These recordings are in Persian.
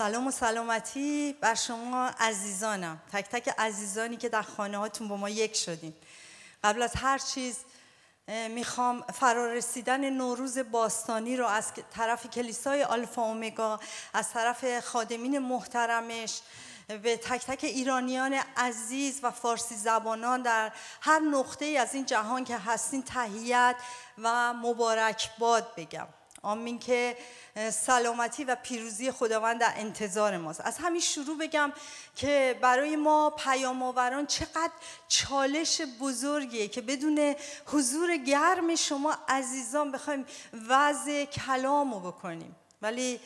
سلام و سلامتی بر شما عزیزانم. تک تک عزیزانی که در خانه هاتون با ما یک شدیم قبل از هر چیز می‌خوام فرارسیدن نوروز باستانی رو از طرف کلیسای آلفا اومگا از طرف خادمین محترمش به تک تک ایرانیان عزیز و فارسی زبانان در هر نقطه از این جهان که هستین تهیت و مبارکباد بگم. آمین که سلامتی و پیروزی خداوند در انتظار ماست. از همین شروع بگم که برای ما پیام آوران چقدر چالش بزرگیه که بدون حضور گرم شما عزیزان بخوایم وضع کلام رو بکنیم. ولی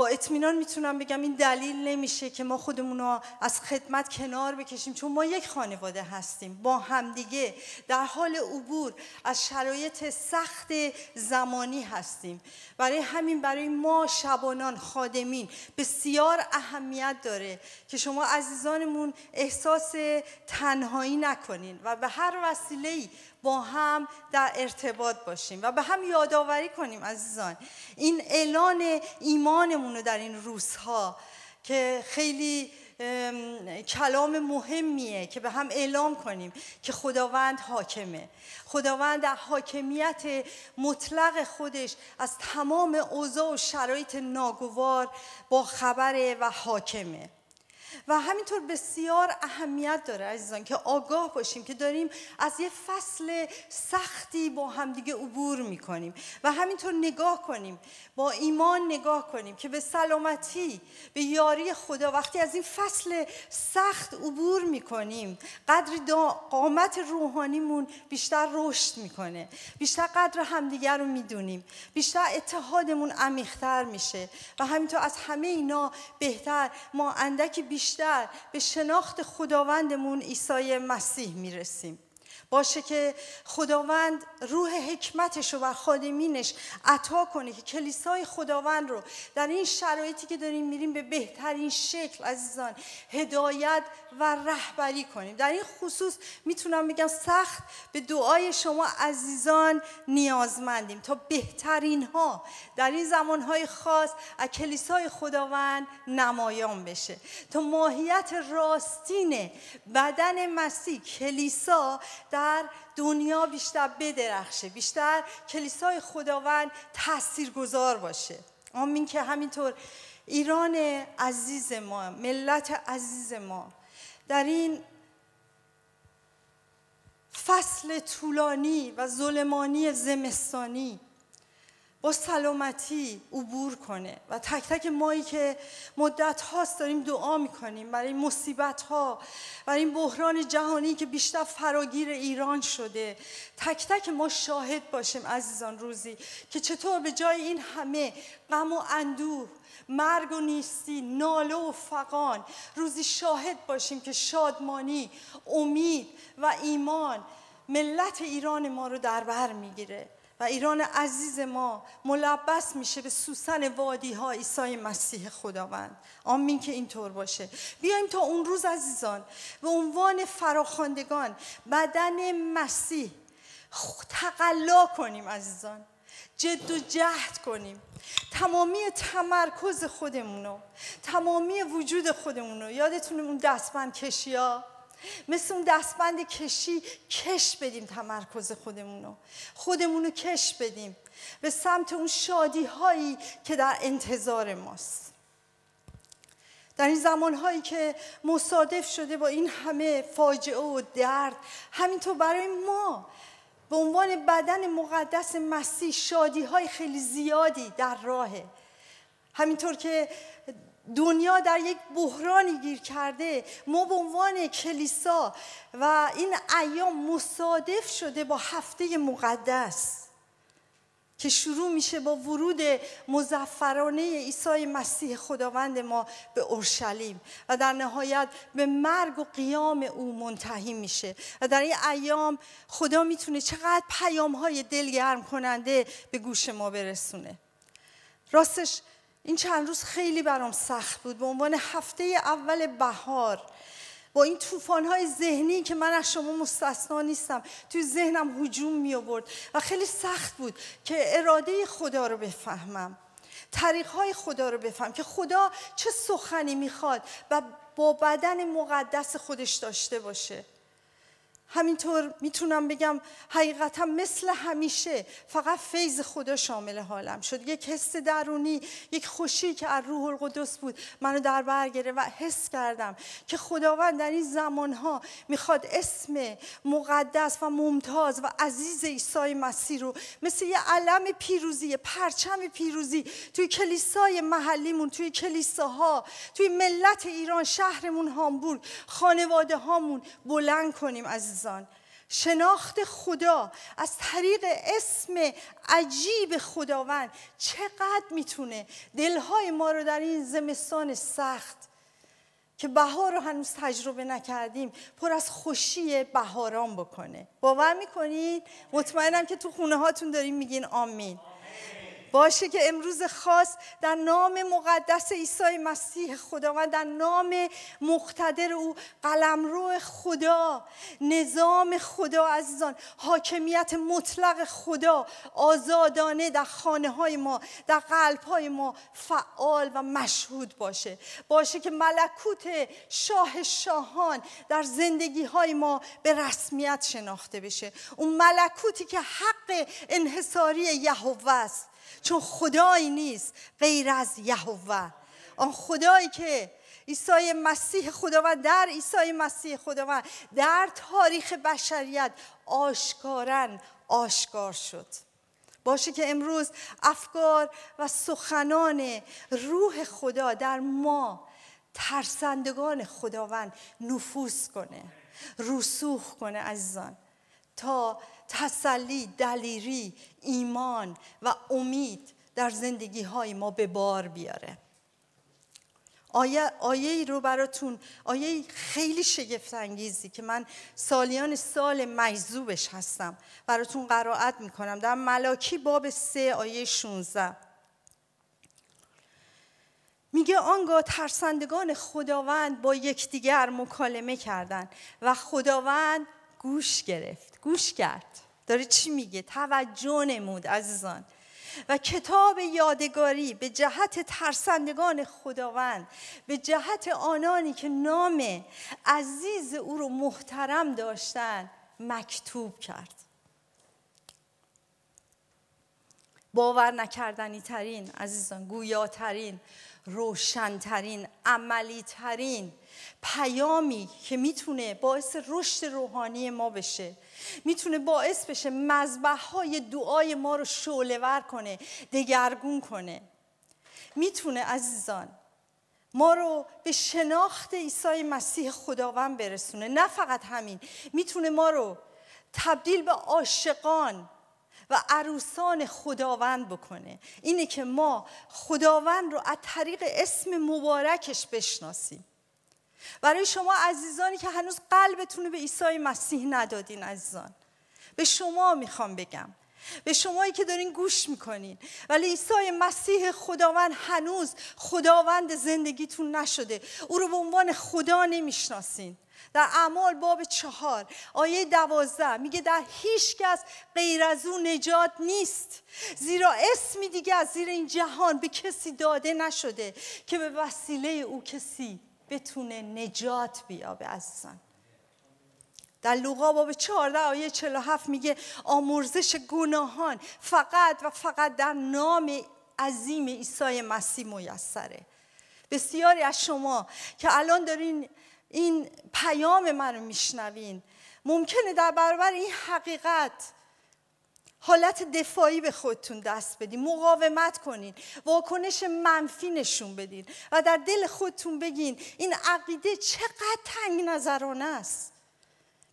با اطمینان می‌تونم بگم این دلیل نمیشه که ما خودمون رو از خدمت کنار بکشیم چون ما یک خانواده هستیم با همدیگه. در حال عبور از شرایط سخت زمانی هستیم. برای همین برای ما شبانان خادمین بسیار اهمیت داره که شما عزیزانمون احساس تنهایی نکنین و به هر وسیله با هم در ارتباط باشیم و به هم یادآوری کنیم عزیزان. این اعلان ایمانمون رو در این روزها که خیلی کلام مهمیه که به هم اعلام کنیم که خداوند حاکمه. خداوند در حاکمیت مطلق خودش از تمام اوضاع و شرایط ناگوار با خبره و حاکمه. و همینطور بسیار اهمیت داره عزیزان که آگاه باشیم که داریم از یه فصل سختی با همدیگه عبور می‌کنیم و همینطور نگاه کنیم با ایمان نگاه کنیم که به سلامتی به یاری خدا وقتی از این فصل سخت عبور می‌کنیم قدر قامت روحانیمون بیشتر رشد می‌کنه بیشتر قدر همدیگر رو می‌دونیم بیشتر اتحادمون عمیقتر میشه و همینطور از همه اینا بهتر. ما اندکی بیشتر به شناخت خداوندمون عیسی مسیح می‌رسیم. باشه که خداوند روح حکمتش رو و خادمینش عطا کنه که کلیسای خداوند رو در این شرایطی که داریم میریم به بهترین شکل عزیزان هدایت و رهبری کنیم. در این خصوص می‌تونم بگم سخت به دعای شما عزیزان نیازمندیم تا بهترین ها در این زمانهای خاص از کلیسای خداوند نمایان بشه. تا ماهیت راستین بدن مسیح کلیسا در دنیا بیشتر بدرخشه بیشتر کلیسای خداوند تاثیرگذار باشه. آمین که همینطور ایران عزیز ما ملت عزیز ما در این فصل طولانی و ظلمانی زمستانی با سلامتی عبور کنه و تک تک مایی که مدت هاست داریم دعا می‌کنیم برای مصیبت ها برای این بحران جهانی که بیشتر فراگیر ایران شده. تک تک ما شاهد باشیم عزیزان روزی که چطور به جای این همه غم و اندوه مرگ و نیستی ناله و فقان روزی شاهد باشیم که شادمانی امید و ایمان ملت ایران ما رو در بر می‌گیره. و ایران عزیز ما ملبس میشه به سوسن وادی ها عیسی مسیح خداوند. آمین که اینطور باشه. بیایم تا اون روز عزیزان به عنوان فراخواندگان بدن مسیح تقلا کنیم عزیزان. جد و جهد کنیم. تمامی تمرکز خودمونو تمامی وجود خودمونو. یادتونه اون دستبند کشی ها مثل اون دستبند کشی کش بدیم تمرکز خودمونو خودمونو کش بدیم. به سمت اون شادی هایی که در انتظار ماست. در این زمان هایی که مصادف شده با این همه فاجعه و درد همینطور برای ما. به عنوان بدن مقدس مسیح شادی های خیلی زیادی در راهه. همینطور که دنیا در یک بحرانی گیر کرده. ما به عنوان کلیسا و این ایام مصادف شده با هفته مقدس که شروع میشه با ورود مزفرانه عیسی مسیح خداوند ما به اورشلیم و در نهایت به مرگ و قیام او منتهی میشه. و در این ایام خدا می‌تونه چقدر پیام های دلگرم کننده به گوش ما برسونه. راستش این چند روز خیلی برام سخت بود. به عنوان هفته اول بهار با این طوفان های ذهنی که من از شما مستثنا نیستم توی ذهنم هجوم می آورد و خیلی سخت بود که اراده خدا رو بفهمم طریق های خدا رو بفهم که خدا چه سخنی می‌خواد و با بدن مقدس خودش داشته باشه. همینطور می‌تونم بگم حقیقتا مثل همیشه فقط فیض خدا شامل حالم شد. یک حس درونی یک خوشی که از روح القدس بود منو در بر گرفت و حس کردم که خداوند در این زمانها می‌خواد اسم مقدس و ممتاز و عزیز عیسی مسیح رو مثل یه علم پیروزی پرچم پیروزی توی کلیسای محلیمون توی کلیساها توی ملت ایران شهرمون هامبورگ خانواده هامون بلند کنیم عزیز عزیزان شناخت خدا از طریق اسم عجیب خداوند چقدر می‌تونه؟ دلهای ما رو در این زمستان سخت که بهار رو هنوز تجربه نکردیم پر از خوشی بهاران بکنه. باور می‌کنید؟ مطمئنم که تو خونه هاتون داریم میگین آمین. باشه که امروز خاص در نام مقدس عیسی مسیح خداوند در نام مقتدر او قلمرو خدا نظام خدا عزیزان حاکمیت مطلق خدا آزادانه در خانه های ما در قلب های ما فعال و مشهود باشه. باشه که ملکوت شاه شاهان در زندگی های ما به رسمیت شناخته بشه. اون ملکوتی که حق انحصاری یهوه است. چون خدایی نیست غیر از یهوه. آن خدایی که عیسی مسیح خداوند در عیسی مسیح خداوند در تاریخ بشریت آشکارن آشکار شد. باشه که امروز افکار و سخنان روح خدا در ما ترسندگان خداوند نفوذ کنه رسوخ کنه عزیزان. تا تسلی دلیری ایمان و امید در زندگی های ما به بار بیاره. آیه, آیه رو براتون آیه خیلی شگفت انگیزی که من سالیان سال مجذوبش هستم. براتون قرائت می‌کنم. در ملاکی باب سه آیه 16 میگه آنگاه ترسندگان خداوند با یکدیگر مکالمه کردند و خداوند گوش گرفت. گوش کرد. داره چی میگه؟ توجه نمود عزیزان. و کتاب یادگاری به جهت ترسندگان خداوند به جهت آنانی که نام عزیز او رو محترم داشتن مکتوب کرد. باور نکردنی ترین عزیزان گویاترین روشنترین عملی ترین پیامی که می‌تونه باعث رشد روحانی ما بشه می‌تونه باعث بشه مذبح های دعای ما رو شعله کنه دگرگون کنه. می‌تونه عزیزان ما رو به شناخت عیسی مسیح خداوند برسونه. نه فقط همین می‌تونه ما رو تبدیل به عاشقان و عروسان خداوند بکنه. اینه که ما خداوند رو از طریق اسم مبارکش بشناسیم. برای شما عزیزانی که هنوز قلبتون رو به عیسی مسیح ندادین عزیزان. به شما می‌خوام بگم. به شمایی که دارین گوش می‌کنین. ولی عیسی مسیح خداوند هنوز خداوند زندگیتون نشده. او رو به عنوان خدا نمی‌شناسین. در اعمال باب چهار آیه دوازده میگه در هیچ کس غیر از او نجات نیست. زیرا اسمی دیگه از زیر این جهان به کسی داده نشده که به وسیله او کسی بتونه نجات بیابه عزیزان. در لوقا باب 14 آیه 47 میگه آمرزش گناهان فقط و فقط در نام عظیم عیسی مسیح میسره. بسیاری از شما که الان دارین این پیام من رو میشنوین ممکنه در برابر این حقیقت حالت دفاعی به خودتون دست بدین مقاومت کنین واکنش منفی نشون بدین و در دل خودتون بگین این عقیده چقدر تنگ نظرانه است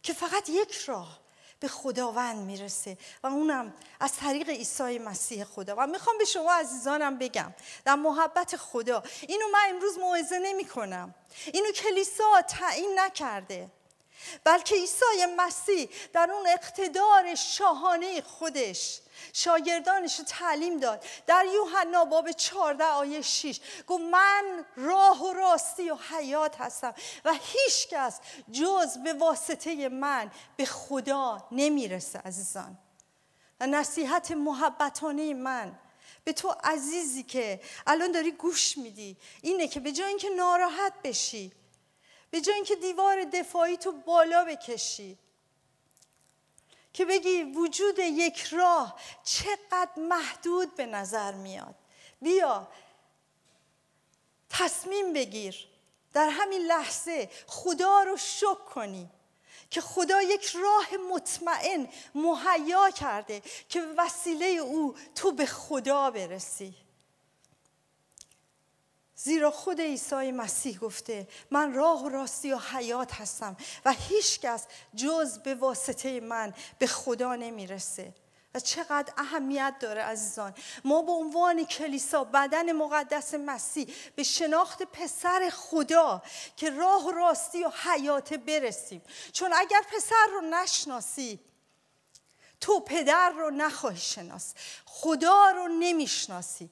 که فقط یک راه به خداوند می‌رسه و اونم از طریق عیسی مسیح خدا. و می‌خوام به شما عزیزانم بگم در محبت خدا اینو من امروز موعظه نمی کنم اینو کلیسا تعیین نکرده. بلکه عیسی مسیح در اون اقتدار شاهانه خودش شاگردانش تعلیم داد. در یوحنا باب 14 آیه 6 گفت من راه و راستی و حیات هستم و هیچ کس جز به واسطه من به خدا نمی‌رسه عزیزان. و نصیحت محبتانه من به تو عزیزی که الان داری گوش میدی اینه که به جای اینکه ناراحت بشی به جای اینکه دیوار دفاعی تو بالا بکشی. که بگی وجود یک راه چقدر محدود به نظر میاد. بیا تصمیم بگیر. در همین لحظه خدا رو شک کنی که خدا یک راه مطمئن مهیا کرده که وسیله او تو به خدا برسی. زیرا خود عیسی مسیح گفته من راه و راستی و حیات هستم و هیچ کس جز به واسطه من به خدا نمی‌رسه. و چقدر اهمیت داره عزیزان. ما به عنوان کلیسا بدن مقدس مسیح به شناخت پسر خدا که راه و راستی و حیات برسیم. چون اگر پسر رو نشناسی تو پدر رو نخواهی شناس. خدا رو نمی‌شناسی.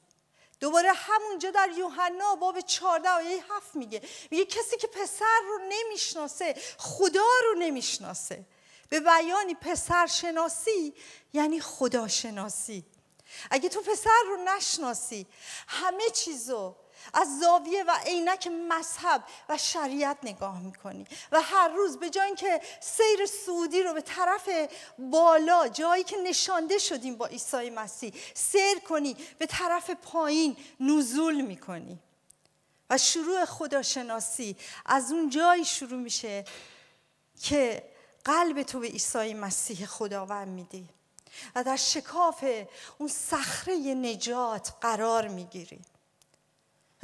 دوباره همونجا در یوحنا باب 14 آیه 7 میگه. میگه کسی که پسر رو نمی‌شناسه خدا رو نمی‌شناسه. به بیانی پسر شناسی یعنی خدا شناسی اگه تو پسر رو نشناسی همه چیزو از زاویه و عینک مذهب و شریعت نگاه می‌کنی و هر روز به جای اینکه سیر سعودی رو به طرف بالا جایی که نشانده شدیم با عیسی مسیح سیر کنی به طرف پایین نزول می‌کنی. و شروع خداشناسی از اون جایی شروع میشه که قلب تو به عیسی مسیح خداوند میدی و در شکاف اون صخره نجات قرار می‌گیری.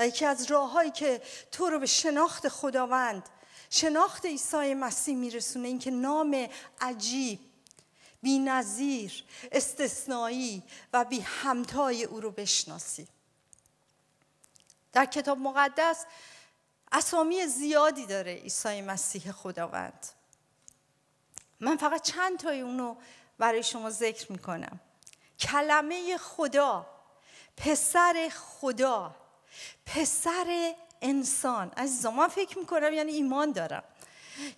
و یکی از راههایی که تو رو به شناخت خداوند شناخت عیسی مسیح میرسونه این که نام عجیب بی نظیر استثنایی و بی همتای او رو بشناسی. در کتاب مقدس اسامی زیادی داره عیسی مسیح خداوند. من فقط چند تای اونو برای شما ذکر می‌کنم. کلمه خدا پسر خدا. پسر انسان. عزیزان من فکر می‌کنم یعنی ایمان دارم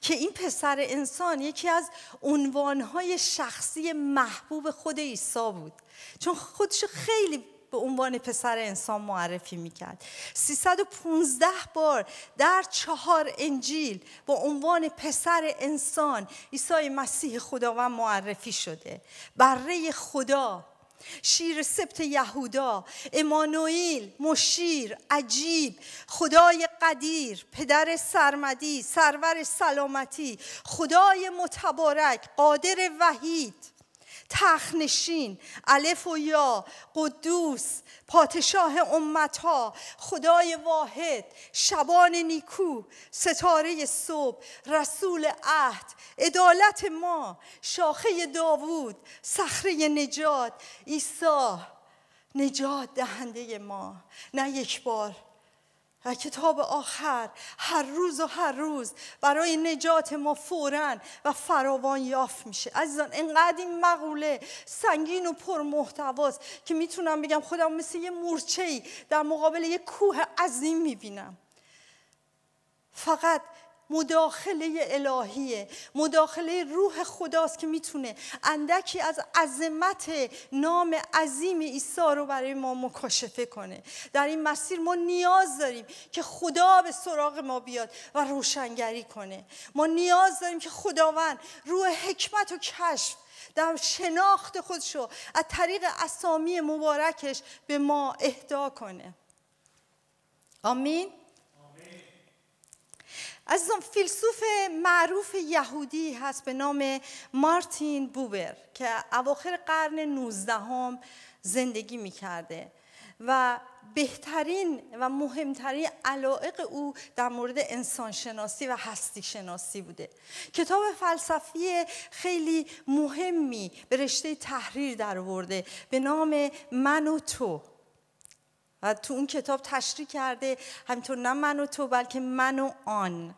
که این پسر انسان یکی از عنوانهای شخصی محبوب خود عیسی بود. چون خودش خیلی به عنوان پسر انسان معرفی می‌کرد. 315 بار در چهار انجیل با عنوان پسر انسان عیسی مسیح خداوند معرفی شده. بره خدا شیر سبت یهودا امانوئیل مشیر عجیب خدای قدیر پدر سرمدی سرور سلامتی خدای متبارک قادر وحید. تخنشین الف و یا قدوس پادشاه امتها خدای واحد شبان نیکو ستاره صبح رسول عهد عدالت ما شاخه داوود صخره نجات عیسی نجات دهنده ما. نه یک بار. و کتاب آخر هر روز و هر روز برای نجات ما فورا و فراوان یافت میشه. عزیزان انقدر این مقوله سنگین و پر محتواست که می‌تونم بگم خودم مثل یه مورچه در مقابل یه کوه عظیم می‌بینم. فقط مداخله الهیه مداخله روح خداست که می‌تونه اندکی از عظمت نام عظیم عیسی رو برای ما مکاشفه کنه. در این مسیر ما نیاز داریم که خدا به سراغ ما بیاد و روشنگری کنه. ما نیاز داریم که خداوند روح حکمت و کشف در شناخت خودشو از طریق اسامی مبارکش به ما اهدا کنه. آمین. عزیزان فیلسوف معروف یهودی هست به نام مارتین بوبر که اواخر قرن 19 هم زندگی می‌کرده و بهترین و مهمترین علائق او در مورد انسانشناسی و هستی شناسی بوده. کتاب فلسفی خیلی مهمی به رشته تحریر در آورده به نام من و تو. و تو اون کتاب تشریح کرده همینطور نه من و تو بلکه من و آن.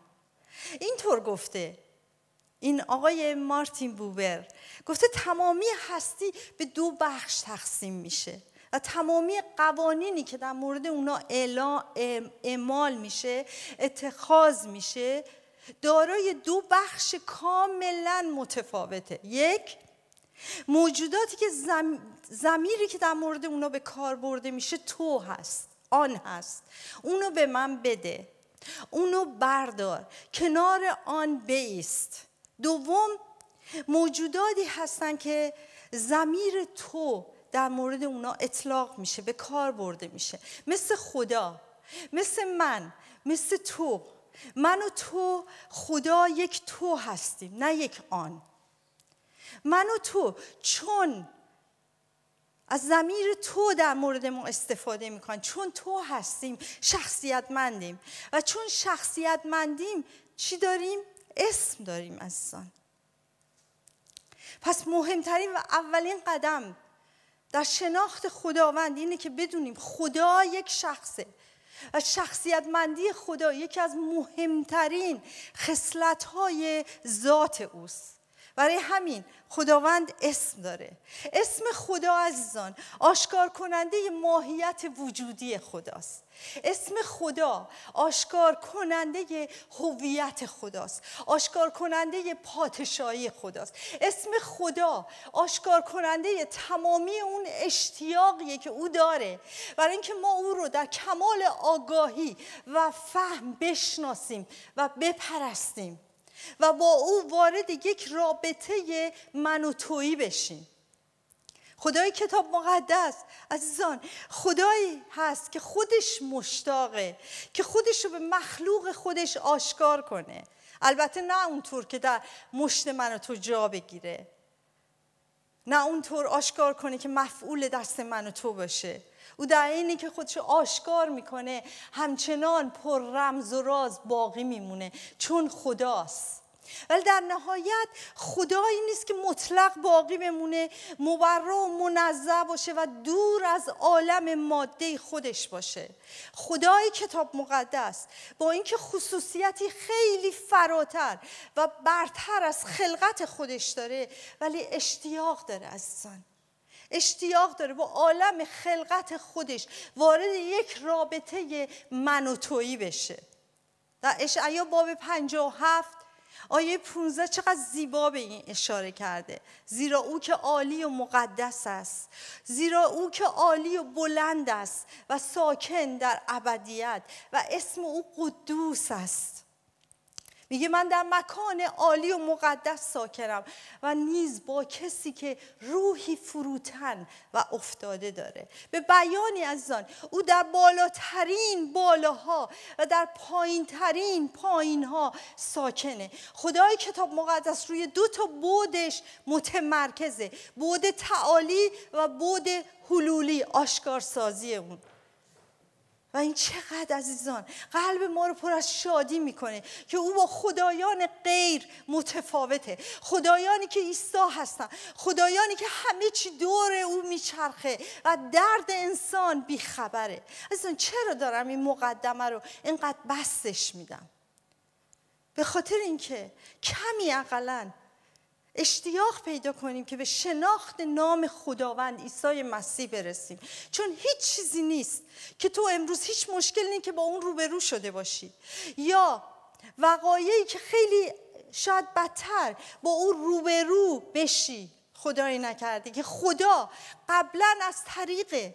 اینطور گفته. این آقای مارتین بوبر گفته تمامی هستی به دو بخش تقسیم میشه و تمامی قوانینی که در مورد اونا اعمال میشه اتخاذ میشه دارای دو بخش کاملا متفاوته. یک موجوداتی که زمیری که در مورد اونا به کار برده میشه تو هست آن هست. اونو به من بده. اونو بردار. کنار آن بیست. دوم موجوداتی هستن که زمیر تو در مورد اونا اطلاق میشه به کار برده میشه. مثل خدا مثل من مثل تو. من و تو خدا یک تو هستیم نه یک آن. من و تو چون از زمیر تو در مورد ما استفاده می‌کنن. چون تو هستیم شخصیتمندیم. و چون شخصیتمندیم چی داریم؟ اسم داریم عزیزان. پس مهمترین و اولین قدم در شناخت خداوند اینه که بدونیم خدا یک شخصه. و شخصیتمندی خدا یکی از مهمترین خصلت‌های ذات اوست. برای همین خداوند اسم داره. اسم خدا عزیزان آشکار کننده ماهیت وجودی خداست. اسم خدا آشکار کننده هویت خداست. آشکار کننده پادشاهی خداست. اسم خدا آشکار کننده تمامی اون اشتیاقیه که او داره. برای اینکه ما او رو در کمال آگاهی و فهم بشناسیم و بپرستیم. و با او وارد یک رابطه من و تویی بشیم. خدای کتاب مقدس عزیزان خدایی هست که خودش مشتاقه که خودش رو به مخلوق خودش آشکار کنه. البته نه اونطور که در مشت من و تو جا بگیره. نه اونطور آشکار کنه که مفعول دست من و تو باشه. او در اینی که خودش آشکار می‌کنه همچنان پر رمز و راز باقی میمونه چون خداست. ولی در نهایت خدایی نیست که مطلق باقی بمونه مبرا و منظم باشه و دور از عالم ماده خودش باشه. خدای کتاب مقدس با اینکه خصوصیتی خیلی فراتر و برتر از خلقت خودش داره ولی اشتیاق داره عزیزان. اشتیاق داره با عالم خلقت خودش وارد یک رابطه من بشه. در اشعیا باب 57 آیه 15 چقدر زیبا به این اشاره کرده. زیرا او که عالی و مقدس است. زیرا او که عالی و بلند است و ساکن در ابدیت و اسم او قدوس است. میگه من در مکان عالی و مقدس ساکنم و نیز با کسی که روحی فروتن و افتاده داره. به بیانی از آن او در بالاترین بالاها و در پایینترین پایینها ساکنه. خدای کتاب مقدس روی دو تا بودش متمرکزه. بود تعالی و بود حلولی آشکارسازی اون. و این چقدر عزیزان قلب ما رو پر از شادی می‌کنه که او با خدایان غیر متفاوته. خدایانی که عیسی هستن خدایانی که همه چی دور او میچرخه و درد انسان بیخبره. عزیزان چرا دارم این مقدمه رو اینقدر بستش میدم؟ به خاطر اینکه کمی اقلا اشتیاق پیدا کنیم که به شناخت نام خداوند عیسی مسیح برسیم. چون هیچ چیزی نیست که تو امروز هیچ مشکل نیست که با اون روبرو شده باشی. یا وقایعی که خیلی شاید بدتر با اون روبرو بشی. خدایی نکرده که خدا قبلا از طریق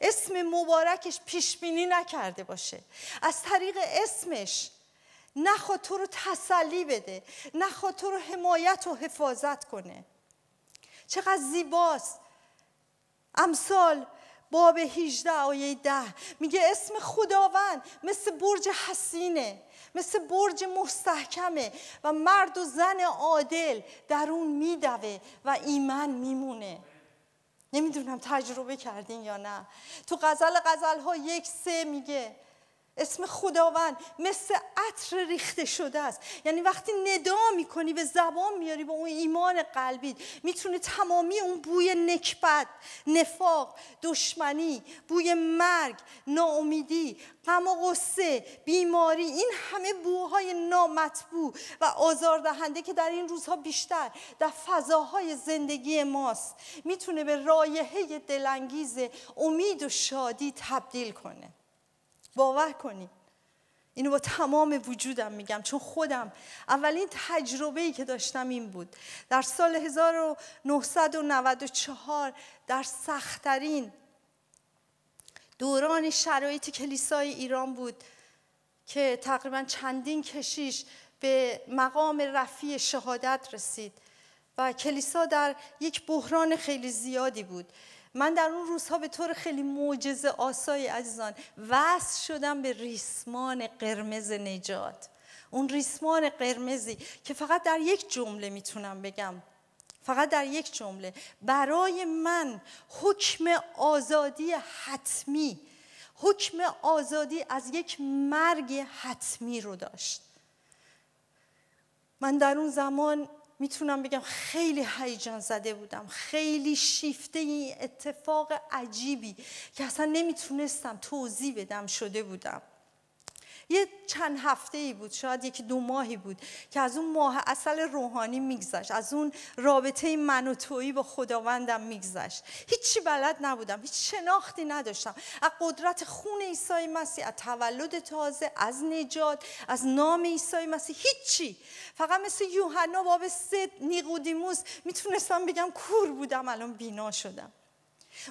اسم مبارکش پیش بینی نکرده باشه. از طریق اسمش نخواد تو رو تسلی بده نخواد تو رو حمایت و حفاظت کنه. چقدر زیباست. امثال باب 18 آیه 10 میگه اسم خداوند مثل برج حسینه مثل برج مستحکمه و مرد و زن عادل در اون میدوه و ایمن میمونه. نمی‌دونم تجربه کردین یا نه. تو غزل غزل ها یک سه میگه اسم خداوند مثل عطر ریخته شده است. یعنی وقتی ندا می‌کنی به زبان میاری به اون ایمان قلبی می‌تونه تمامی اون بوی نکبت نفاق دشمنی بوی مرگ ناامیدی غم و غصه بیماری این همه بوهای نامطبوع و آزاردهنده که در این روزها بیشتر در فضاهای زندگی ماست می‌تونه به رایحه دلانگیز امید و شادی تبدیل کنه. باور کنید اینو با تمام وجودم میگم چون خودم اولین تجربه ای که داشتم این بود. در سال 1994 در سختترین دوران شرایط کلیسای ایران بود که تقریبا چندین کشیش به مقام رفیع شهادت رسید. و کلیسا در یک بحران خیلی زیادی بود. من در اون روزها به طور خیلی معجزه آسای عزیزان وصل شدم به ریسمان قرمز نجات. اون ریسمان قرمزی که فقط در یک جمله می‌تونم بگم. فقط در یک جمله. برای من حکم آزادی حتمی حکم آزادی از یک مرگ حتمی رو داشت. من در اون زمان می‌تونم بگم خیلی هیجان زده بودم. خیلی شیفته این اتفاق عجیبی که اصلا نمی‌تونستم توضیح بدم شده بودم. یه چند هفته ای بود شاید یکی دو ماهی بود که از اون ماه اصل روحانی میگذشت. از اون رابطه من و تویی با خداوندم میگذشت. هیچی بلد نبودم هیچ شناختی نداشتم. از قدرت خون عیسی مسیح از تولد تازه از نجات از نام عیسی مسیح هیچی. فقط مثل یوحنا باب سه نیقودیموس می‌تونستم بگم کور بودم الان بینا شدم.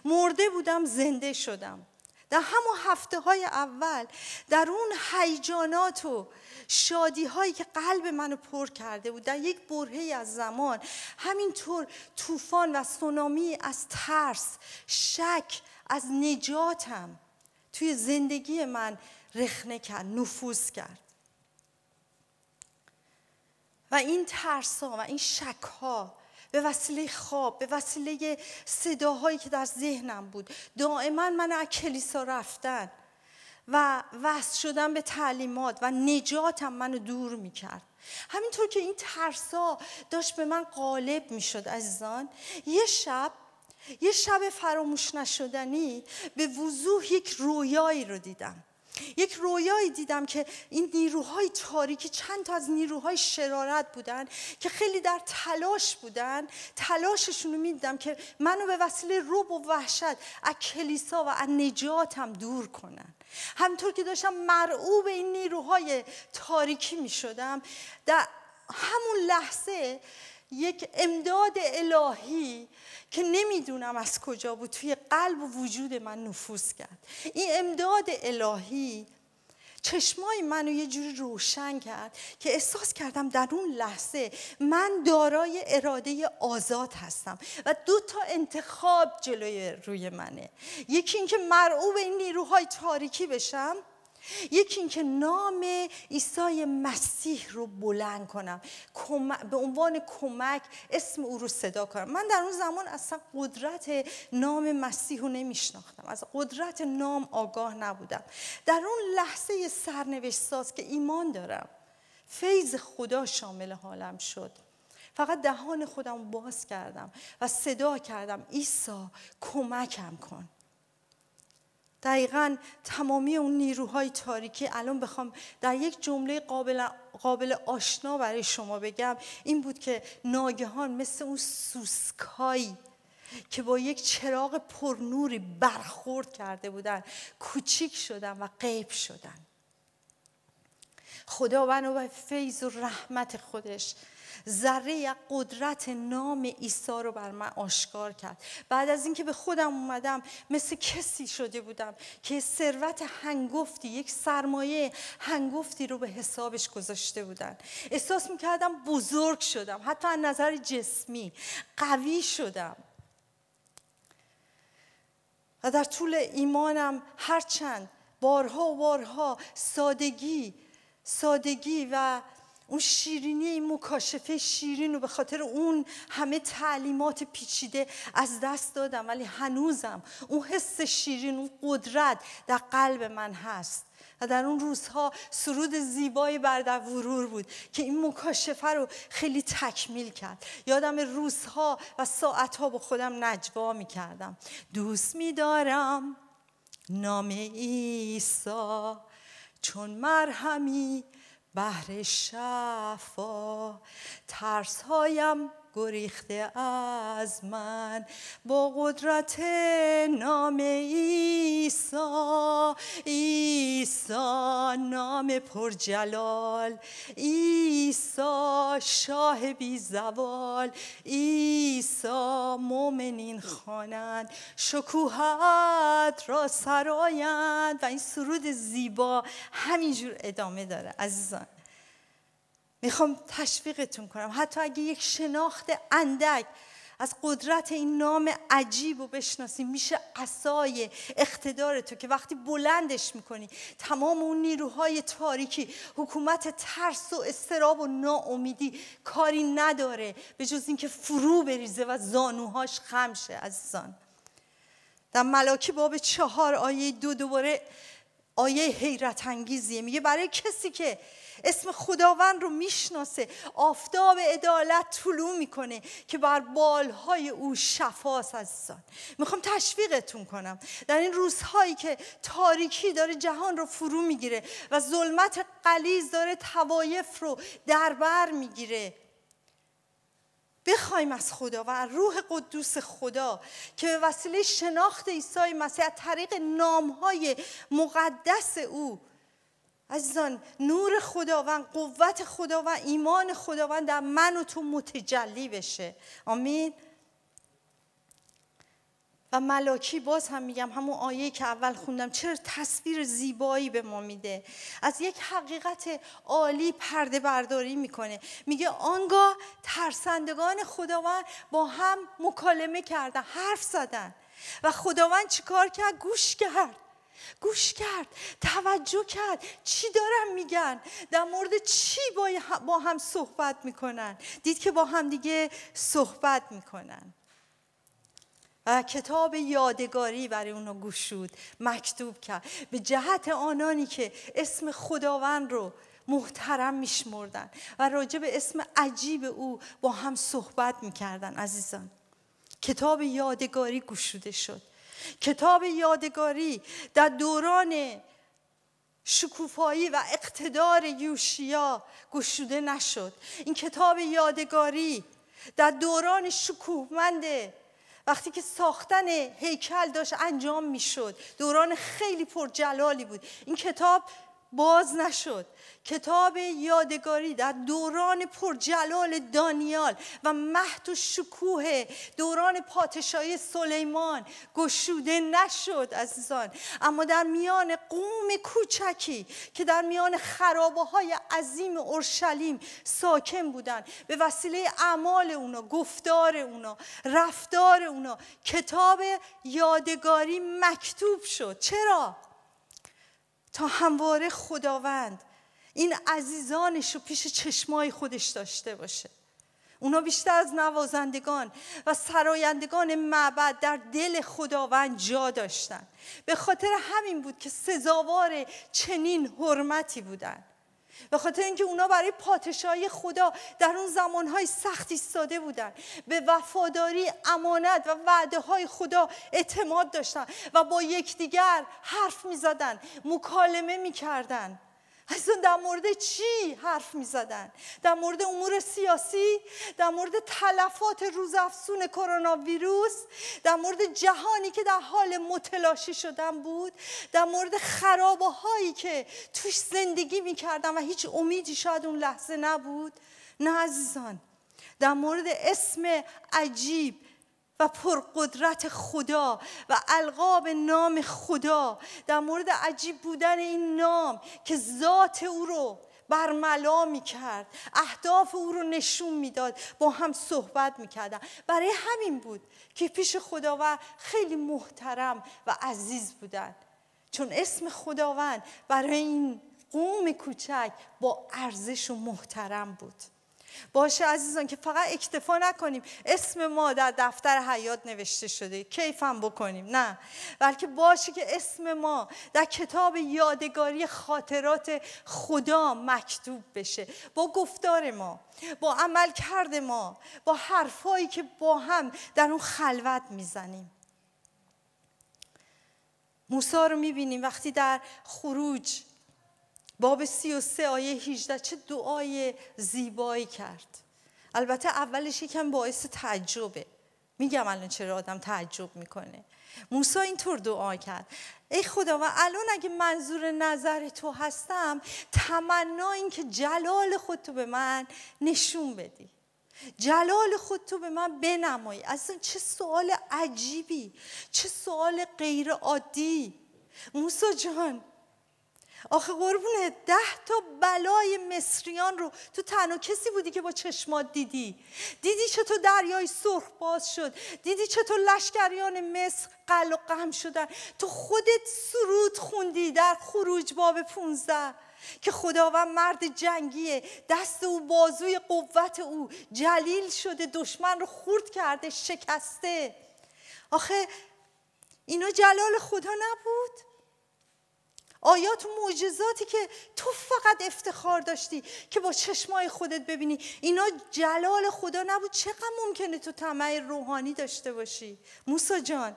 مرده بودم زنده شدم. در همون هفته های اول در اون هیجانات و شادی هایی که قلب منو پر کرده بود در یک برهه از زمان همینطور طوفان و سونامی از ترس شک از نجاتم توی زندگی من رخنه کرد نفوذ کرد. و این ترس ها و این شک ها به وسیله خواب به وسیله صداهایی که در ذهنم بود. دائما من از کلیسا رفتن و وصل شدن به تعلیمات و نجاتم منو دور می‌کرد. همینطور که این ترسا داشت به من غالب می‌شد عزیزان. یه شب یه شب فراموش نشدنی به وضوح یک رویایی رو دیدم. یک رویایی دیدم که این نیروهای تاریکی چند تا از نیروهای شرارت بودن که خیلی در تلاش بودن. تلاششون رو می‌دیدم که منو به وسیله روب و وحشت از کلیسا و از نجاتم دور کنن. همطور که داشتم مرعوب این نیروهای تاریکی می شدم در همون لحظه یک امداد الهی که نمی‌دونم از کجا بود توی قلب و وجود من نفوذ کرد. این امداد الهی چشمای منو یه جوری روشن کرد که احساس کردم در اون لحظه من دارای اراده آزاد هستم و دو تا انتخاب جلوی روی منه. یکی اینکه مرعوب این نیروهای تاریکی بشم یکی اینکه نام عیسی مسیح رو بلند کنم. به عنوان کمک اسم او رو صدا کنم. من در اون زمان اصلا قدرت نام مسیح رو نمیشناختم. از قدرت نام آگاه نبودم. در اون لحظه سرنوشت ساز که ایمان دارم فیض خدا شامل حالم شد. فقط دهان خودم باز کردم و صدا کردم عیسی کمکم کن. دقیقا تمامی اون نیروهای تاریکی. الان بخوام در یک جمله قابل, قابل آشنا برای شما بگم. این بود که ناگهان مثل اون سوسکایی که با یک چراغ پرنوری برخورد کرده بودن کوچیک شدن و غیب شدن. خدا و فیض و رحمت خودش ذره قدرت نام عیسی رو بر من آشکار کرد. بعد از اینکه به خودم اومدم مثل کسی شده بودم که ثروت هنگفتی یک سرمایه هنگفتی رو به حسابش گذاشته بودن. احساس می‌کردم بزرگ شدم حتی از نظر جسمی قوی شدم. و در طول ایمانم هرچند بارها و بارها سادگی سادگی و اون شیرینی این مکاشفه شیرین و به خاطر اون همه تعلیمات پیچیده از دست دادم ولی هنوزم اون حس شیرین اون قدرت در قلب من هست. و در اون روزها سرود زیبایی بر ورور بود که این مکاشفه رو خیلی تکمیل کرد. یادم روزها و ساعتها با خودم نجوا می کردم دوست می دارم نام ایسا چون مرهمی بهر شفا ترس هایم گریخته از من. با قدرت نام ایسا ایسا نام پرجلال ایسا شاه بی زوال ایسا مؤمنین خوانند. شکوهت را سرایند و این سرود زیبا همینجور ادامه داره. عزیزان. می‌خوام تشویقتون کنم. حتی اگه یک شناخت اندک از قدرت این نام عجیب رو بشناسی میشه اسای اقتدار تو که وقتی بلندش می‌کنی تمام اون نیروهای تاریکی حکومت ترس و استراب و ناامیدی کاری نداره به جز اینکه فرو بریزه و زانوهاش خمشه عزیزان. در ملاکی باب چهار آیه دو دوباره آیه حیرت انگیزیه میگه برای کسی که اسم خداوند رو می‌شناسه. آفتاب عدالت طلوع می‌کنه که بر بالهای او شفاست عزیزان می‌خوام تشویقتون کنم. در این روزهایی که تاریکی داره جهان رو فرو می‌گیره و ظلمت قلیز داره توایف رو دربر می‌گیره. بخوایم از خدا و روح قدوس خدا که به وسیله شناخت عیسی مسیح طریق نامهای مقدس او عزیزان نور خداوند قوت خداوند ایمان خداوند در من و تو متجلی بشه. آمین. و ملاکی باز هم میگم همون آیه که اول خوندم چرا تصویر زیبایی به ما میده؟ از یک حقیقت عالی پرده برداری می‌کنه. میگه آنگاه ترسندگان خداوند با هم مکالمه کردن حرف زدن. و خداوند چیکار کرد؟ گوش کرد. گوش کرد توجه کرد. چی دارن میگن؟ در مورد چی با هم صحبت می‌کنن؟ دید که با هم دیگه صحبت می‌کنن. و کتاب یادگاری برای اونو گوشود مکتوب کرد. به جهت آنانی که اسم خداوند رو محترم میشمردن و راجع به اسم عجیب او با هم صحبت می‌کردن عزیزان. کتاب یادگاری گوشوده شد. کتاب یادگاری در دوران شکوفایی و اقتدار یوشیا گشوده نشد. این کتاب یادگاری در دوران شکوهمند وقتی که ساختن هیکل داشت انجام می‌شد. دوران خیلی پرجلالی بود. این کتاب باز نشد. کتاب یادگاری در دوران پرجلال دانیال و مهد و شکوه دوران پادشاهی سلیمان گشوده نشد عزیزان. اما در میان قوم کوچکی که در میان خرابه های عظیم اورشلیم ساکن بودند به وسیله اعمال اونا گفتار اونا رفتار اونا کتاب یادگاری مکتوب شد. چرا؟ تا همواره خداوند. این عزیزانش رو پیش چشمای خودش داشته باشه. اونا بیشتر از نوازندگان و سرایندگان معبد در دل خداوند جا داشتن. به خاطر همین بود که سزاوار چنین حرمتی بودن. به خاطر اینکه اونا برای پادشاهی خدا در اون زمانهای سختی ایستاده بودن. به وفاداری امانت و وعده های خدا اعتماد داشتن و با یکدیگر حرف می زدن مکالمه می کردن اصلا در مورد چی حرف می زدن؟ در مورد امور سیاسی در مورد تلفات روزافزون کرونا ویروس در مورد جهانی که در حال متلاشی شدن بود در مورد خرابه هایی که توش زندگی می‌کردن و هیچ امیدی شاید اون لحظه نبود نه عزیزان در مورد اسم عجیب و پرقدرت خدا و القاب نام خدا در مورد عجیب بودن این نام که ذات او رو برملا می کرد اهداف او رو نشون می‌داد با هم صحبت می‌کردن. برای همین بود که پیش خداوند خیلی محترم و عزیز بودن. چون اسم خداوند برای این قوم کوچک با ارزش و محترم بود. باشه عزیزان که فقط اکتفا نکنیم. اسم ما در دفتر حیات نوشته شده. کیفم بکنیم. نه. بلکه باشه که اسم ما در کتاب یادگاری خاطرات خدا مکتوب بشه. با گفتار ما با عمل کرد ما با حرفایی که با هم در اون خلوت می‌زنیم. موسا رو می‌بینیم وقتی در خروج باب سی و سه آیه 18 چه دعای زیبایی کرد. البته اولش یکم باعث تعجبه. میگم الان چرا آدم تعجب می‌کنه. موسی اینطور دعا کرد. ای خدا و الان اگه منظور نظر تو هستم تمنا این که جلال خود تو به من نشون بدی. جلال خود تو به من بنمایی. اصلا چه سوال عجیبی چه سوال غیر عادی. موسی جان آخه قربونه ده تا بلای مصریان رو تو تنها کسی بودی که با چشمات دیدی. دیدی چطور دریای سرخ باز شد. دیدی چطور لشکریان مصر قل و قم شدن. تو خودت سرود خوندی در خروج باب 15 که خداوند مرد جنگیه. دست او بازوی قوت او جلیل شده. دشمن رو خورد کرده شکسته. آخه اینا جلال خدا نبود؟ آیات و معجزاتی که تو فقط افتخار داشتی که با چشمای خودت ببینی. اینا جلال خدا نبود. چقدر ممکنه تو طمع روحانی داشته باشی؟ موسا جان.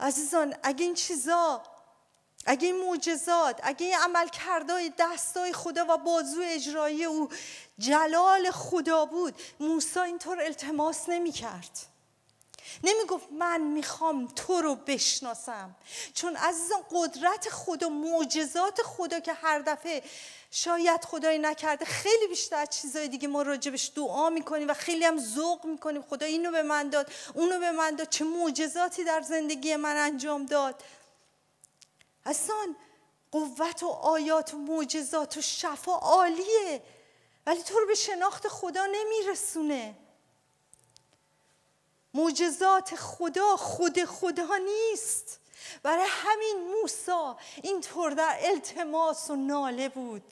عزیزان اگه این چیزا اگه این معجزات اگه این عمل کردای دستای خدا و بازو اجرایی او جلال خدا بود موسی اینطور التماس نمی کرد نمی گفت من می‌خوام تو رو بشناسم. چون عزیزان قدرت خدا معجزات خدا که هر دفعه شاید خدای نکرده خیلی بیشتر از چیزای دیگه ما راجبش دعا می‌کنیم و خیلی هم ذوق می‌کنیم. خدا اینو به من داد اونو به من داد چه معجزاتی در زندگی من انجام داد. اصلا قوت و آیات و معجزات و شفا عالیه. ولی تو رو به شناخت خدا نمیرسونه. معجزات خدا خود خدا نیست. برای همین موسا اینطور در التماس و ناله بود.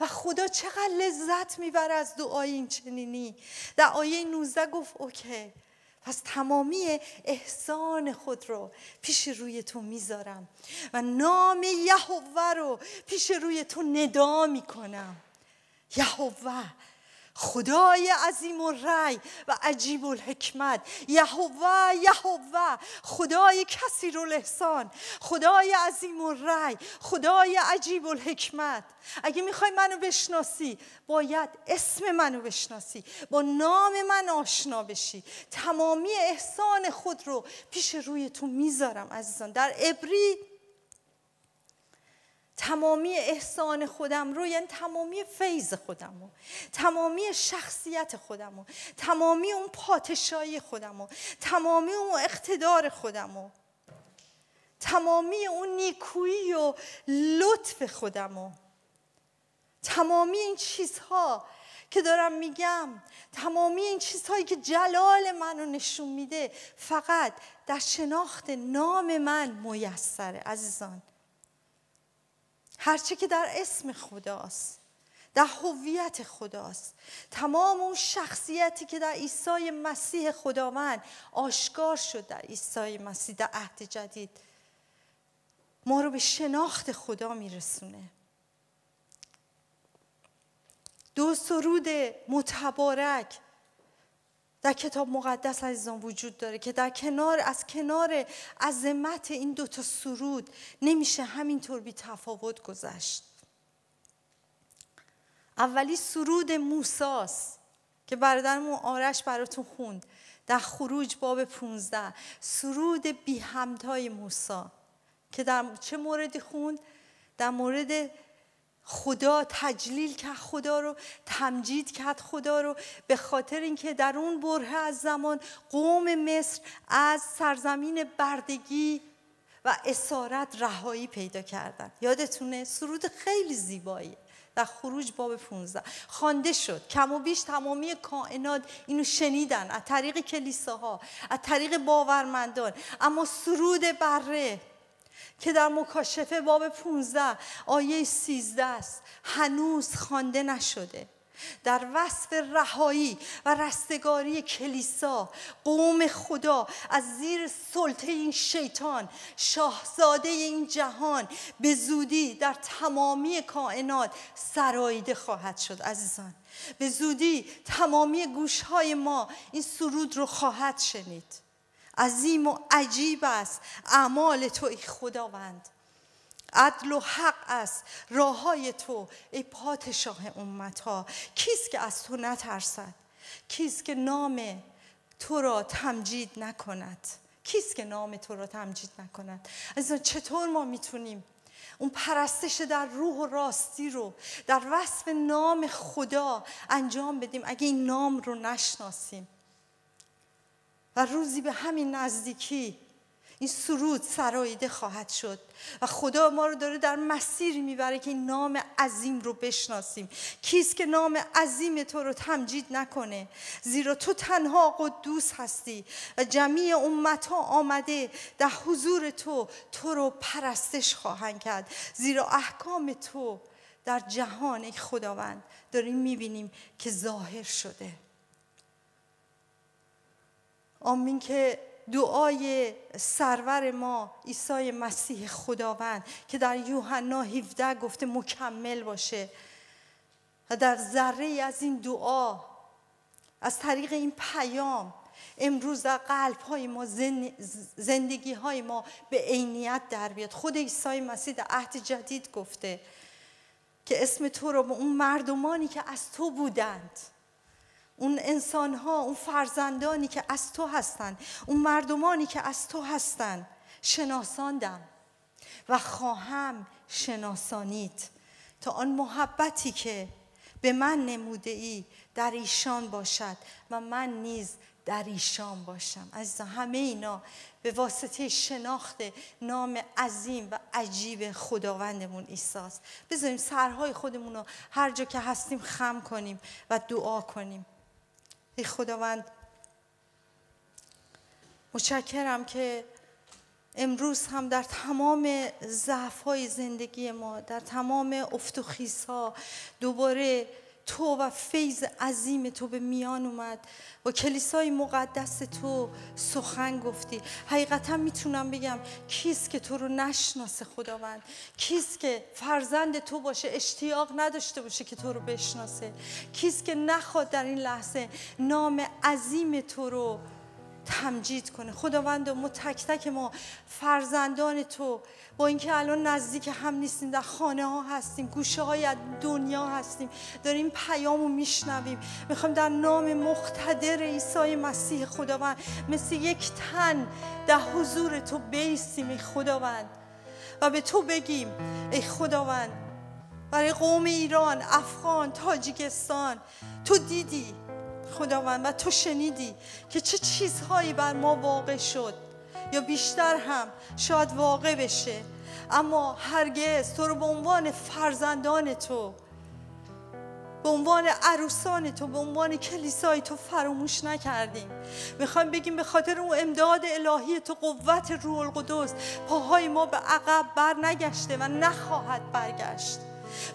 و خدا چقدر لذت می‌بره از دعای این چنینی. در آیه 19 گفت اوکی پس تمامی احسان خود رو پیش روی تو می‌ذارم و نام یهوه رو پیش روی تو ندا می‌کنم. یهوه خدای عظیم و رای و عجیب الحکمت. یهوه یهوه خدای کثیر الاحسان خدای عظیم و رای خدای عجیب الحکمت. اگه می‌خوای منو بشناسی باید اسم منو بشناسی با نام من آشنا بشی. تمامی احسان خود رو پیش روی تو می‌ذارم عزیزان. در عبری تمامی احسان خودم رو یعنی تمامی فیض خودم رو تمامی شخصیت خودم رو تمامی اون پادشاهی خودم رو تمامی اون اقتدار خودم رو تمامی اون نیکویی و لطف خودم رو تمامی این چیزها که دارم میگم تمامی این چیزهایی که جلال منو نشون میده فقط در شناخت نام من میسره عزیزان. هرچه که در اسم خداست در هویت خداست. تمام اون شخصیتی که در عیسی مسیح خداوند آشکار شد در عیسی مسیح در عهد جدید ما رو به شناخت خدا میرسونه. دو سرود متبارک در کتاب مقدس عزیزان وجود داره که در کنار از کنار عظمت این دوتا سرود نمیشه همینطور بی تفاوت گذشت. اولی سرود موساست که برادرمون آرش براتون خوند. در خروج باب 15 سرود بی همتای موسا که در چه موردی خوند؟ در مورد خدا تجلیل کرد خدا رو تمجید کرد خدا رو به خاطر اینکه در اون بره از زمان قوم مصر از سرزمین بردگی و اسارت رهایی پیدا کردن. یادتونه؟ سرود خیلی زیبایی در خروج باب 15 خوانده شد. کم و بیش تمامی کائنات اینو شنیدن. از طریق کلیساها از طریق باورمندان. اما سرود بره. که در مکاشفه باب 15 آیه 13 است. هنوز خوانده نشده. در وصف رهایی و رستگاری کلیسا قوم خدا از زیر سلطه این شیطان شاهزاده این جهان به زودی در تمامی کائنات سرایده خواهد شد عزیزان. به زودی تمامی گوشهای ما این سرود رو خواهد شنید. عظیم و عجیب است. اعمال تو ای خداوند. عدل و حق است. راه های تو ای پادشاه امت ها کیست که از تو نترسد؟ کیست که نام تو را تمجید نکند؟ کیست که نام تو را تمجید نکند؟ از چطور ما می‌تونیم اون پرستش در روح و راستی رو در وصف نام خدا انجام بدیم اگه این نام رو نشناسیم؟ و روزی به همین نزدیکی این سرود سرایده خواهد شد. و خدا ما رو داره در مسیری می‌بره که این نام عظیم رو بشناسیم. کیست که نام عظیم تو رو تمجید نکنه؟ زیرا تو تنها قدوس هستی و جمیع امت ها آمده در حضور تو تو رو پرستش خواهند کرد. زیرا احکام تو در جهان خداوند داریم می‌بینیم که ظاهر شده. آمین که دعای سرور ما عیسی مسیح خداوند که در یوحنا 17 گفته مکمل باشه. و در ذره از این دعا از طریق این پیام امروز در قلب های ما زندگی های ما به عینیت در بیاد. خود عیسی مسیح در عهد جدید گفته که اسم تو رو به اون مردمانی که از تو بودند اون انسان ها اون فرزندانی که از تو هستند اون مردمانی که از تو هستند شناساندم و خواهم شناسانید تا آن محبتی که به من نموده ای در ایشان باشد و من نیز در ایشان باشم. عزیزان همه اینا به واسطه شناخت نام عظیم و عجیب خداوندمون ایساست بذاریم سرهای خودمون رو هر جا که هستیم خم کنیم و دعا کنیم. ای خداوند. متشکرم که امروز هم در تمام ضعف زندگی ما در تمام افت و دوباره تو و فیض عظیم تو به میان اومد. و کلیسای مقدس تو سخن گفتی. حقیقتا می‌تونم بگم کیست که تو رو نشناسه خداوند؟ کیست که فرزند تو باشه اشتیاق نداشته باشه که تو رو بشناسه؟ کیست که نخواد در این لحظه نام عظیم تو رو تمجید کنه. خداوند ما تک تک ما فرزندان تو با اینکه الان نزدیک هم نیستیم در خانه ها هستیم گوشه های دنیا هستیم داریم پیام میشنویم. می‌خوایم در نام مختدر عیسی مسیح خداوند مثل یک تن در حضور تو بیستیم ای خداوند. و به تو بگیم ای خداوند برای قوم ایران افغان تاجیکستان تو دیدی خداوند و تو شنیدی که چه چیزهایی بر ما واقع شد یا بیشتر هم شاید واقع بشه. اما هرگز تو رو به عنوان فرزندان تو به عنوان عروسان تو به عنوان کلیسای تو فراموش نکردیم. می‌خوایم بگیم به خاطر اون امداد الهی تو قوت روح القدس پاهای ما به عقب بر نگشته و نخواهد برگشت.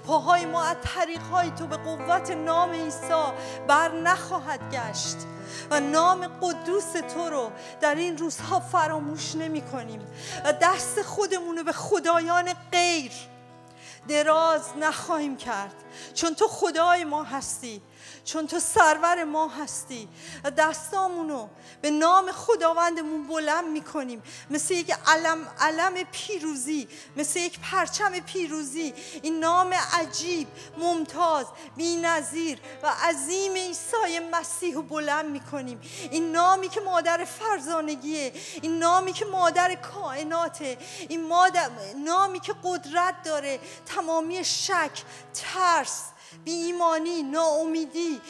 پاهای ما از طریقهای تو به قوت نام عیسی بر نخواهد گشت و نام قدوس تو رو در این روزها فراموش نمی کنیم و دست خودمون رو به خدایان غیر دراز نخواهیم کرد. چون تو خدای ما هستی. چون تو سرور ما هستی. دستامونو به نام خداوندمون بلند می‌کنیم. مثل یک علم, علم پیروزی مثل یک پرچم پیروزی. این نام عجیب ممتاز نظیر و عظیم عیسی مسیح رو بلند می‌کنیم. این نامی که مادر فرزانگیه این نامی که مادر کائناته این مادر نامی که قدرت داره. تمامی شک ترس بی ایمانی ناامیدی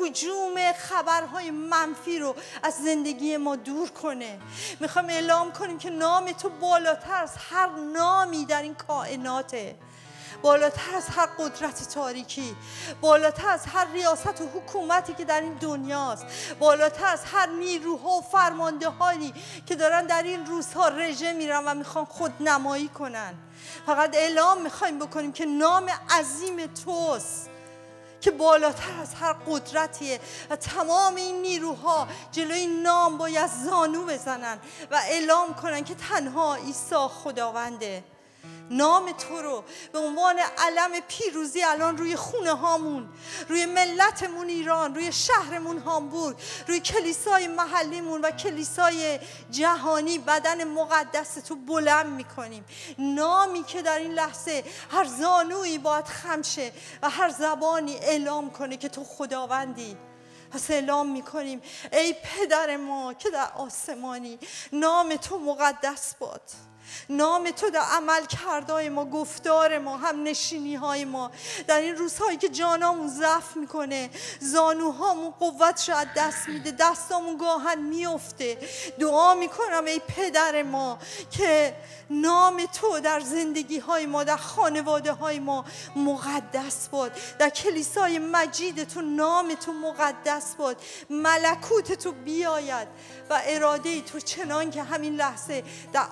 حجوم خبرهای منفی رو از زندگی ما دور کنه. می‌خوام اعلام کنیم که نام تو بالاتر از هر نامی در این کائناته. بالاتر از هر قدرت تاریکی. بالاتر از هر ریاست و حکومتی که در این دنیاست. بالاتر از هر نیروها و فرمانده هایی که دارن در این روزها رژه میرن و می‌خوان خود نمایی کنن. فقط اعلام می‌خوایم بکنیم که نام عظیم توست که بالاتر از هر قدرتیه و تمام این نیروها جلوی نام باید زانو بزنن و اعلام کنن که تنها عیسی خداونده. نام تو رو به عنوان علم پیروزی الان روی خونه هامون روی ملتمون ایران روی شهرمون هامبورگ روی کلیسای محلیمون و کلیسای جهانی بدن مقدس تو بلند می‌کنیم. نامی که در این لحظه هر زانویی باید خمشه و هر زبانی اعلام کنه که تو خداوندی. پس اعلام می‌کنیم ای پدر ما که در آسمانی نام تو مقدس باد. نام تو در عمل کردای ما گفتار ما هم نشینی های ما. در این روزهایی که جانامون ضعف می‌کنه زانوهامون قوت شاید دست میده دستامون گاهن میفته دعا می‌کنم ای پدر ما که نام تو در زندگی های ما در خانواده های ما مقدس باد. در کلیسای مجید تو نام تو مقدس باد. ملکوت تو بیاید و اراده تو چنان که همین لحظه در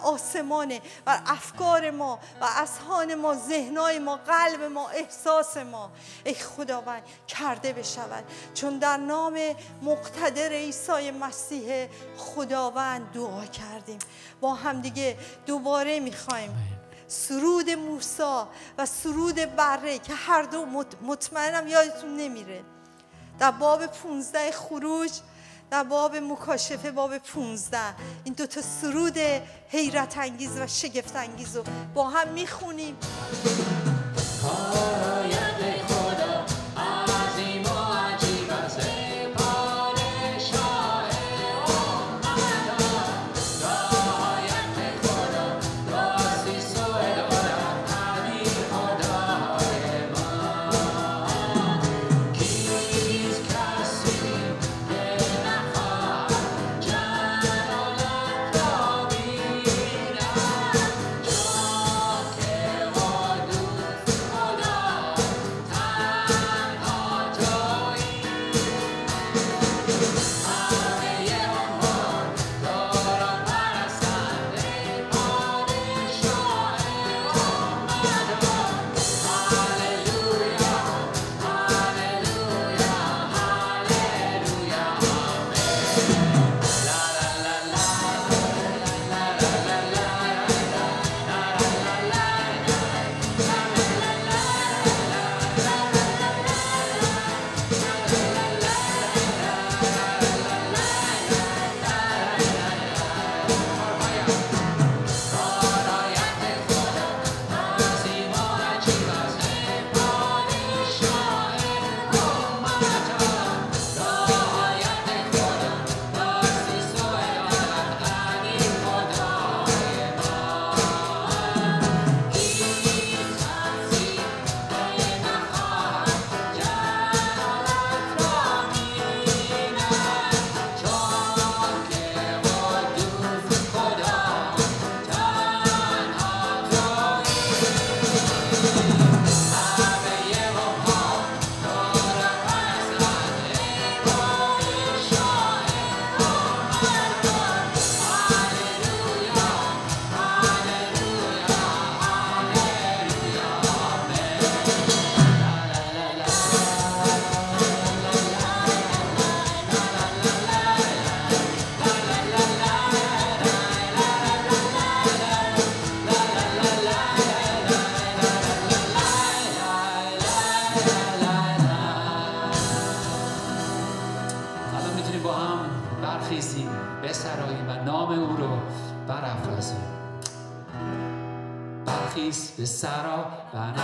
و افکار ما و اصحان ما ذهنای ما قلب ما احساس ما. ای خداوند کرده بشود. چون در نام مقتدر عیسی مسیح خداوند دعا کردیم. با هم دیگه دوباره می‌خوایم. سرود موسا و سرود بره که هر دو مطمئنم یادتون نمیره. در باب 15 خروج در باب مکاشفه باب 15 این دوتا سرود حیرت انگیز و شگفت انگیز رو با هم می‌خونیم. 拜拜